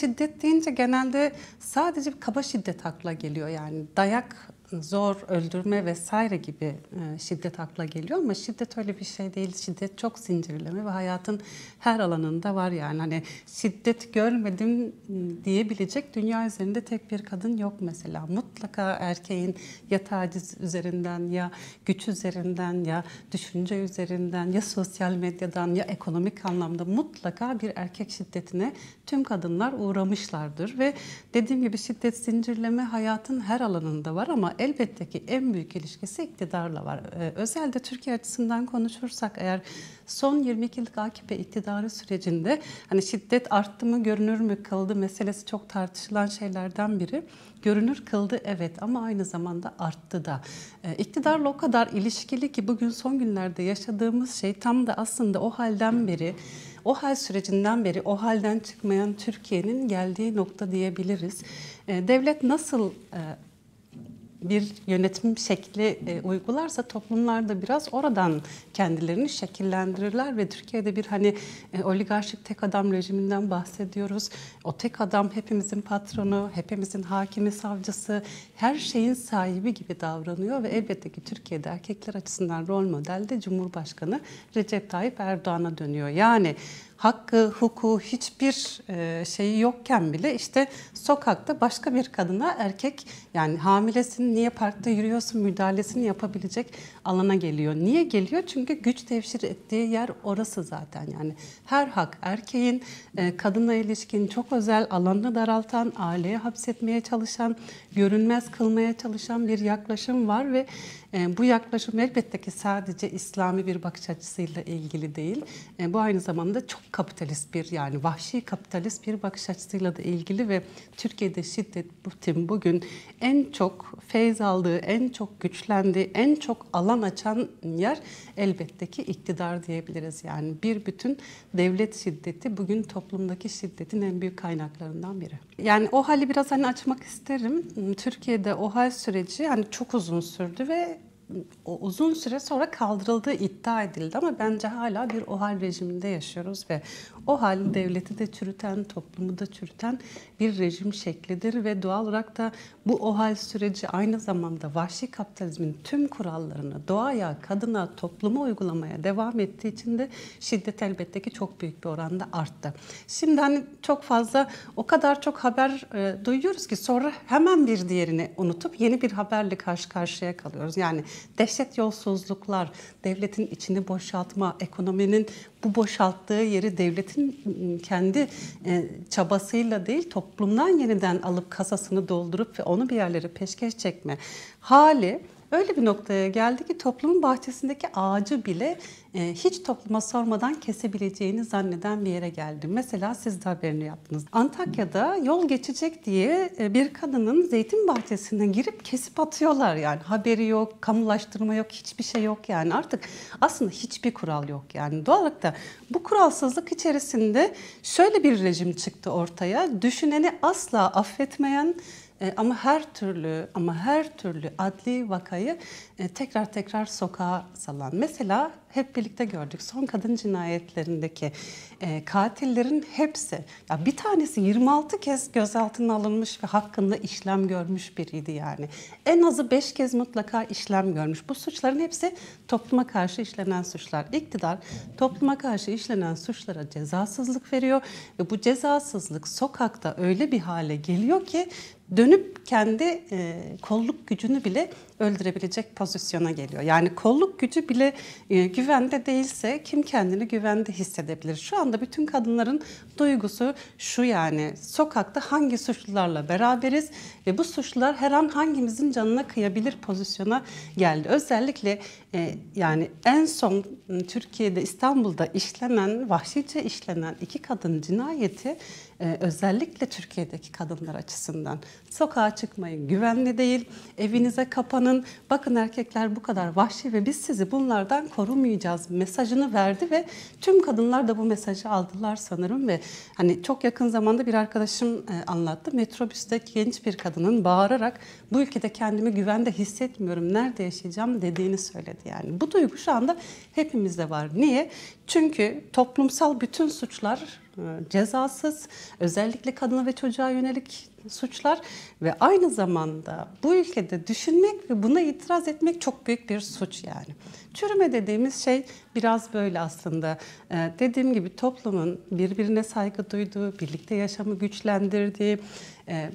şiddet deyince genelde sadece kaba şiddet akla geliyor. Yani dayak zor, öldürme vesaire gibi e, şiddet akla geliyor ama şiddet öyle bir şey değil. Şiddet çok zincirleme ve hayatın her alanında var yani. Hani şiddet görmedim diyebilecek dünya üzerinde tek bir kadın yok mesela. Mutlaka erkeğin ya taciz üzerinden ya güç üzerinden ya düşünce üzerinden ya sosyal medyadan ya ekonomik anlamda mutlaka bir erkek şiddetine tüm kadınlar uğramışlardır ve dediğim gibi şiddet zincirleme hayatın her alanında var ama elbette ki en büyük ilişkisi iktidarla var. Ee, özellikle Türkiye açısından konuşursak eğer son 22 yıllık AKP iktidarı sürecinde hani şiddet arttı mı görünür mü kaldı meselesi çok tartışılan şeylerden biri. Görünür kıldı evet ama aynı zamanda arttı da. Ee, iktidarla o kadar ilişkili ki bugün son günlerde yaşadığımız şey tam da aslında o halden beri o hal sürecinden beri o halden çıkmayan Türkiye'nin geldiği nokta diyebiliriz. Ee, devlet nasıl e, bir yönetim şekli e, uygularsa toplumlar da biraz oradan kendilerini şekillendirirler ve Türkiye'de bir hani e, oligarşik tek adam rejiminden bahsediyoruz. O tek adam hepimizin patronu, hepimizin hakimi, savcısı, her şeyin sahibi gibi davranıyor ve elbette ki Türkiye'de erkekler açısından rol model de Cumhurbaşkanı Recep Tayyip Erdoğan'a dönüyor. Yani hakkı, hukuku hiçbir e, şeyi yokken bile işte sokakta başka bir kadına erkek yani hamilesin niye parkta yürüyorsun müdahalesini yapabilecek alana geliyor. Niye geliyor? Çünkü güç tevşir ettiği yer orası zaten yani her hak erkeğin e, kadına ilişkin çok özel alanını daraltan, aileye hapsetmeye çalışan, görünmez kılmaya çalışan bir yaklaşım var ve bu yaklaşım elbette ki sadece İslami bir bakış açısıyla ilgili değil. E, bu aynı zamanda çok kapitalist bir yani vahşi kapitalist bir bakış açısıyla da ilgili ve Türkiye'de şiddet bu tim bugün en çok feyz aldığı, en çok güçlendiği, en çok alan açan yer elbette ki iktidar diyebiliriz. Yani bir bütün devlet şiddeti bugün toplumdaki şiddetin en büyük kaynaklarından biri. Yani o hali biraz hani açmak isterim. Türkiye'de o hal süreci hani çok uzun sürdü ve uzun süre sonra kaldırıldığı iddia edildi ama bence hala bir OHAL rejiminde yaşıyoruz ve OHAL devleti de çürüten, toplumu da çürüten bir rejim şeklidir ve doğal olarak da bu OHAL süreci aynı zamanda vahşi kapitalizmin tüm kurallarını doğaya, kadına, topluma uygulamaya devam ettiği için de şiddet elbette ki çok büyük bir oranda arttı. Şimdi hani çok fazla o kadar çok haber e, duyuyoruz ki sonra hemen bir diğerini unutup yeni bir haberle karşı karşıya kalıyoruz. Yani dehşet yolsuzluklar, devletin içini boşaltma, ekonominin bu boşalttığı yeri devletin ıı, kendi e, çabasıyla değil toplumdan yeniden alıp kasasını doldurup ve onu bir yerlere peşkeş çekme hali öyle bir noktaya geldi ki toplumun bahçesindeki ağacı bile e, hiç topluma sormadan kesebileceğini zanneden bir yere geldi. Mesela siz de haberini yaptınız. Antakya'da yol geçecek diye e, bir kadının zeytin bahçesine girip kesip atıyorlar yani. Haberi yok, kamulaştırma yok, hiçbir şey yok yani. Artık aslında hiçbir kural yok yani. Doğal olarak da bu kuralsızlık içerisinde şöyle bir rejim çıktı ortaya. Düşüneni asla affetmeyen e, ama her türlü ama her türlü adli vakayı e, tekrar tekrar sokağa salan. Mesela hep birlikte gördük son kadın cinayetlerindeki e, katillerin hepsi ya bir tanesi 26 kez gözaltına alınmış ve hakkında işlem görmüş biriydi yani. En azı 5 kez mutlaka işlem görmüş. Bu suçların hepsi topluma karşı işlenen suçlar. İktidar topluma karşı işlenen suçlara cezasızlık veriyor ve bu cezasızlık sokakta öyle bir hale geliyor ki dönüp kendi e, kolluk gücünü bile öldürebilecek pozisyona geliyor. Yani kolluk gücü bile e, güvende değilse kim kendini güvende hissedebilir? Şu anda bütün kadınların duygusu şu yani sokakta hangi suçlularla beraberiz ve bu suçlular her an hangimizin canına kıyabilir pozisyona geldi. Özellikle e, yani en son Türkiye'de İstanbul'da işlenen vahşice işlenen iki kadın cinayeti e, özellikle Türkiye'deki kadınlar açısından sokağa çıkmayın güvenli değil evinize kapanın. Bakın erkekler bu kadar vahşi ve biz sizi bunlardan korumayacağız mesajını verdi ve tüm kadınlar da bu mesajı aldılar sanırım ve hani çok yakın zamanda bir arkadaşım e, anlattı. Metrobüste genç bir kadının bağırarak bu ülkede kendimi güvende hissetmiyorum nerede yaşayacağım? dediğini söyledi yani. Bu duygu şu anda hepimizde var. Niye? Çünkü toplumsal bütün suçlar cezasız. Özellikle kadına ve çocuğa yönelik suçlar ve aynı zamanda bu ülkede düşünmek ve buna itiraz etmek çok büyük bir suç yani. Çürüme dediğimiz şey biraz böyle aslında. Ee, dediğim gibi toplumun birbirine saygı duyduğu, birlikte yaşamı güçlendirdiği, e,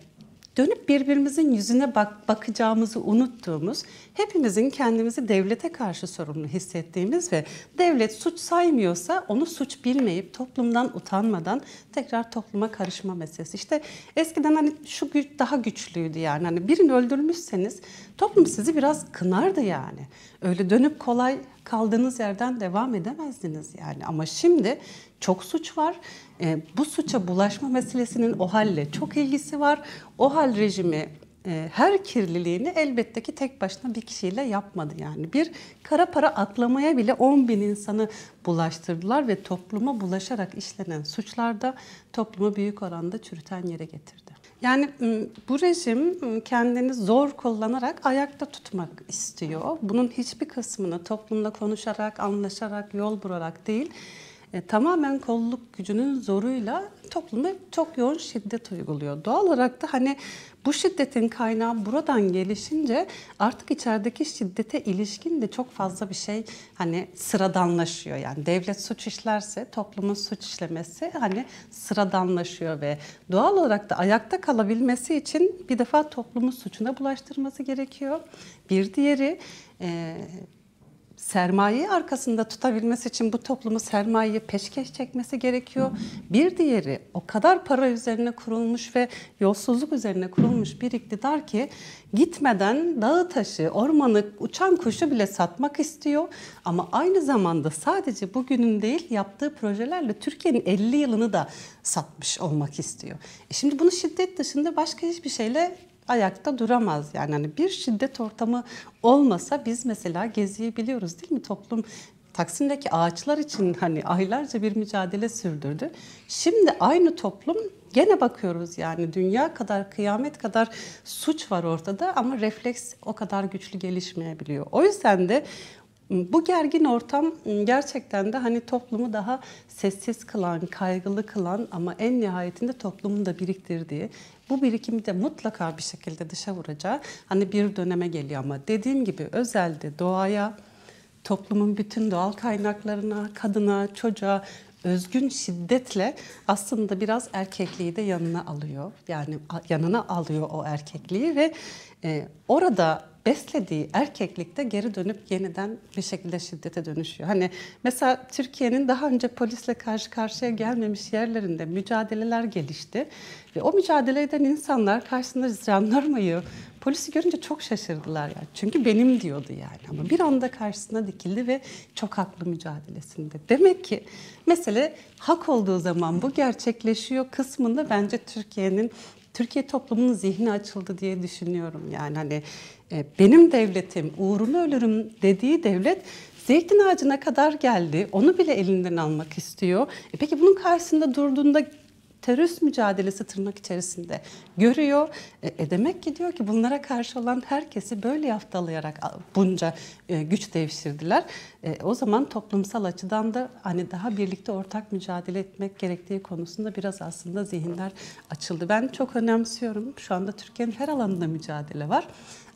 dönüp birbirimizin yüzüne bak bakacağımızı unuttuğumuz, hepimizin kendimizi devlete karşı sorumlu hissettiğimiz ve devlet suç saymıyorsa onu suç bilmeyip toplumdan utanmadan tekrar topluma karışma meselesi. İşte eskiden hani şu güç daha güçlüydü yani hani birini öldürmüşseniz toplum sizi biraz kınardı yani. Öyle dönüp kolay kaldığınız yerden devam edemezdiniz yani. Ama şimdi çok suç var. E, bu suça bulaşma meselesinin o halle çok ilgisi var. O hal rejimi e, her kirliliğini elbette ki tek başına bir kişiyle yapmadı yani. Bir kara para atlamaya bile 10 bin insanı bulaştırdılar ve topluma bulaşarak işlenen suçlarda toplumu büyük oranda çürüten yere getirdi. Yani bu rejim kendini zor kullanarak ayakta tutmak istiyor. Bunun hiçbir kısmını toplumla konuşarak, anlaşarak, yol bularak değil, e, tamamen kolluk gücünün zoruyla topluma çok yoğun şiddet uyguluyor. Doğal olarak da hani bu şiddetin kaynağı buradan gelişince artık içerideki şiddete ilişkin de çok fazla bir şey hani sıradanlaşıyor. Yani devlet suç işlerse toplumun suç işlemesi hani sıradanlaşıyor ve doğal olarak da ayakta kalabilmesi için bir defa toplumun suçuna bulaştırması gerekiyor. Bir diğeri e, sermayeyi arkasında tutabilmesi için bu toplumu sermayeyi peşkeş çekmesi gerekiyor. Bir diğeri o kadar para üzerine kurulmuş ve yolsuzluk üzerine kurulmuş bir iktidar ki gitmeden dağı taşı, ormanı, uçan kuşu bile satmak istiyor. Ama aynı zamanda sadece bugünün değil yaptığı projelerle Türkiye'nin 50 yılını da satmış olmak istiyor. E şimdi bunu şiddet dışında başka hiçbir şeyle ayakta duramaz. Yani hani bir şiddet ortamı olmasa biz mesela Gezi'yi biliyoruz değil mi? Toplum Taksim'deki ağaçlar için hani aylarca bir mücadele sürdürdü. Şimdi aynı toplum gene bakıyoruz yani dünya kadar kıyamet kadar suç var ortada ama refleks o kadar güçlü gelişmeyebiliyor. O yüzden de bu gergin ortam gerçekten de hani toplumu daha sessiz kılan, kaygılı kılan ama en nihayetinde toplumun da biriktirdiği bu birikimi de mutlaka bir şekilde dışa vuracağı hani bir döneme geliyor ama dediğim gibi özelde doğaya, toplumun bütün doğal kaynaklarına, kadına, çocuğa özgün şiddetle aslında biraz erkekliği de yanına alıyor. Yani yanına alıyor o erkekliği ve e, orada beslediği erkeklikte geri dönüp yeniden bir şekilde şiddete dönüşüyor. Hani mesela Türkiye'nin daha önce polisle karşı karşıya gelmemiş yerlerinde mücadeleler gelişti. Ve o mücadele eden insanlar karşısında jandarmayı, polisi görünce çok şaşırdılar yani. Çünkü benim diyordu yani ama bir anda karşısına dikildi ve çok haklı mücadelesinde. Demek ki mesele hak olduğu zaman bu gerçekleşiyor kısmında bence Türkiye'nin Türkiye toplumunun zihni açıldı diye düşünüyorum. Yani hani e, benim devletim uğruna ölürüm dediği devlet zeytin ağacına kadar geldi. Onu bile elinden almak istiyor. E peki bunun karşısında durduğunda terörist mücadelesi tırnak içerisinde görüyor. E, e demek ki diyor ki bunlara karşı olan herkesi böyle yaftalayarak bunca e, güç devşirdiler. E, o zaman toplumsal açıdan da hani daha birlikte ortak mücadele etmek gerektiği konusunda biraz aslında zihinler açıldı. Ben çok önemsiyorum. Şu anda Türkiye'nin her alanında mücadele var.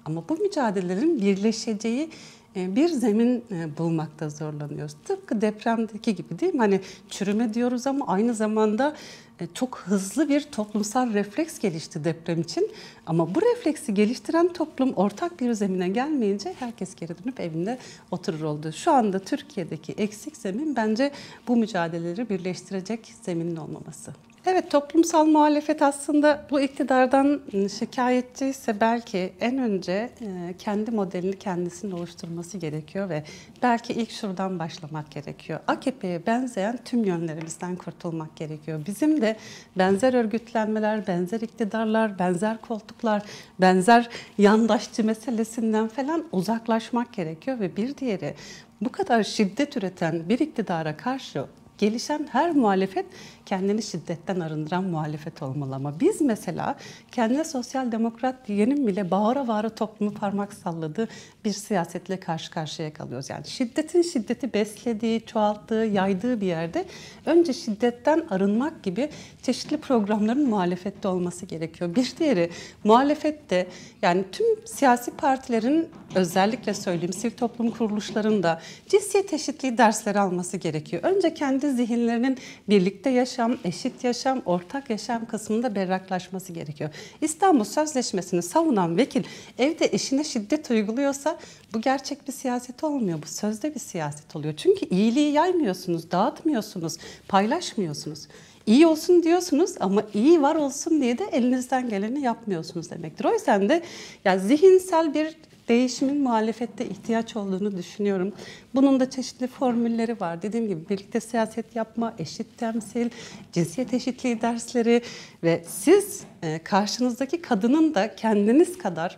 Ama bu mücadelelerin birleşeceği bir zemin e, bulmakta zorlanıyoruz. Tıpkı depremdeki gibi değil mi? Hani çürüme diyoruz ama aynı zamanda e, çok hızlı bir toplumsal refleks gelişti deprem için. Ama bu refleksi geliştiren toplum ortak bir zemine gelmeyince herkes geri dönüp evinde oturur oldu. Şu anda Türkiye'deki eksik zemin bence bu mücadeleleri birleştirecek zeminin olmaması. Evet toplumsal muhalefet aslında bu iktidardan şikayetçiyse belki en önce e, kendi modelini kendisinin oluşturması gerekiyor ve belki ilk şuradan başlamak gerekiyor. AKP'ye benzeyen tüm yönlerimizden kurtulmak gerekiyor. Bizim de benzer örgütlenmeler, benzer iktidarlar, benzer koltuklar, benzer yandaşçı meselesinden falan uzaklaşmak gerekiyor ve bir diğeri bu kadar şiddet üreten bir iktidara karşı gelişen her muhalefet kendini şiddetten arındıran muhalefet olmalı ama biz mesela kendine sosyal demokrat diyenin bile bağıra bağıra toplumu parmak salladığı bir siyasetle karşı karşıya kalıyoruz. Yani şiddetin şiddeti beslediği, çoğalttığı, yaydığı bir yerde önce şiddetten arınmak gibi çeşitli programların muhalefette olması gerekiyor. Bir diğeri muhalefette yani tüm siyasi partilerin özellikle söyleyeyim sivil toplum kuruluşlarında cinsiyet eşitliği dersleri alması gerekiyor. Önce kendi zihinlerinin birlikte yaşam, eşit yaşam, ortak yaşam kısmında berraklaşması gerekiyor. İstanbul Sözleşmesi'ni savunan vekil evde eşine şiddet uyguluyorsa bu gerçek bir siyaset olmuyor. Bu sözde bir siyaset oluyor. Çünkü iyiliği yaymıyorsunuz, dağıtmıyorsunuz, paylaşmıyorsunuz. İyi olsun diyorsunuz ama iyi var olsun diye de elinizden geleni yapmıyorsunuz demektir. O yüzden de yani zihinsel bir değişimin muhalefette ihtiyaç olduğunu düşünüyorum. Bunun da çeşitli formülleri var. Dediğim gibi birlikte siyaset yapma, eşit temsil, cinsiyet eşitliği dersleri ve siz e, karşınızdaki kadının da kendiniz kadar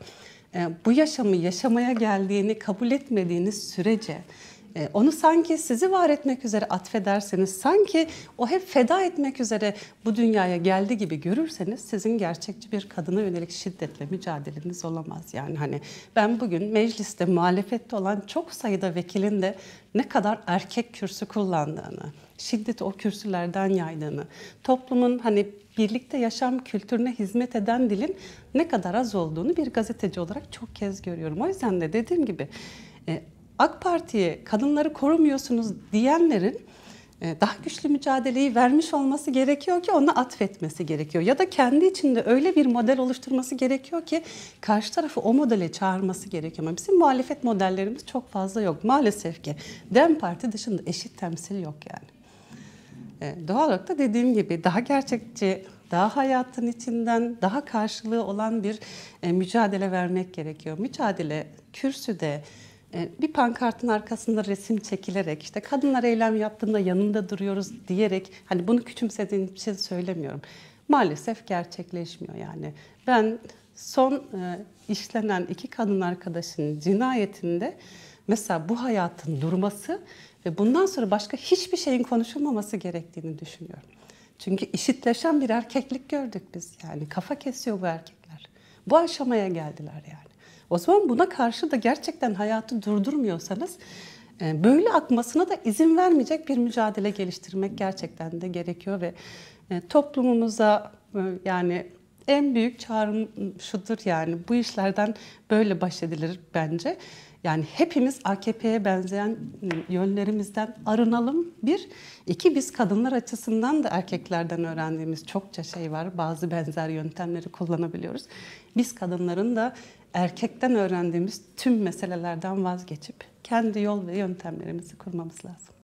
e, bu yaşamı yaşamaya geldiğini kabul etmediğiniz sürece e, onu sanki sizi var etmek üzere atfederseniz, sanki o hep feda etmek üzere bu dünyaya geldi gibi görürseniz sizin gerçekçi bir kadına yönelik şiddetle mücadeleniz olamaz. Yani hani ben bugün mecliste muhalefette olan çok sayıda vekilin de ne kadar erkek kürsü kullandığını, şiddeti o kürsülerden yaydığını, toplumun hani birlikte yaşam kültürüne hizmet eden dilin ne kadar az olduğunu bir gazeteci olarak çok kez görüyorum. O yüzden de dediğim gibi e, AK Parti'ye kadınları korumuyorsunuz diyenlerin e, daha güçlü mücadeleyi vermiş olması gerekiyor ki ona atfetmesi gerekiyor. Ya da kendi içinde öyle bir model oluşturması gerekiyor ki karşı tarafı o modele çağırması gerekiyor. Ama bizim muhalefet modellerimiz çok fazla yok. Maalesef ki DEM Parti dışında eşit temsil yok yani. E, doğal olarak da dediğim gibi daha gerçekçi, daha hayatın içinden daha karşılığı olan bir e, mücadele vermek gerekiyor. Mücadele kürsüde, bir pankartın arkasında resim çekilerek işte kadınlar eylem yaptığında yanında duruyoruz diyerek hani bunu küçümsediğim bir şey söylemiyorum. Maalesef gerçekleşmiyor yani. Ben son e, işlenen iki kadın arkadaşın cinayetinde mesela bu hayatın durması ve bundan sonra başka hiçbir şeyin konuşulmaması gerektiğini düşünüyorum. Çünkü işitleşen bir erkeklik gördük biz yani kafa kesiyor bu erkekler. Bu aşamaya geldiler yani. O zaman buna karşı da gerçekten hayatı durdurmuyorsanız e, böyle akmasına da izin vermeyecek bir mücadele geliştirmek gerçekten de gerekiyor ve e, toplumumuza e, yani en büyük çağrım şudur yani bu işlerden böyle baş edilir bence. Yani hepimiz AKP'ye benzeyen yönlerimizden arınalım. Bir, iki biz kadınlar açısından da erkeklerden öğrendiğimiz çokça şey var. Bazı benzer yöntemleri kullanabiliyoruz. Biz kadınların da erkekten öğrendiğimiz tüm meselelerden vazgeçip kendi yol ve yöntemlerimizi kurmamız lazım.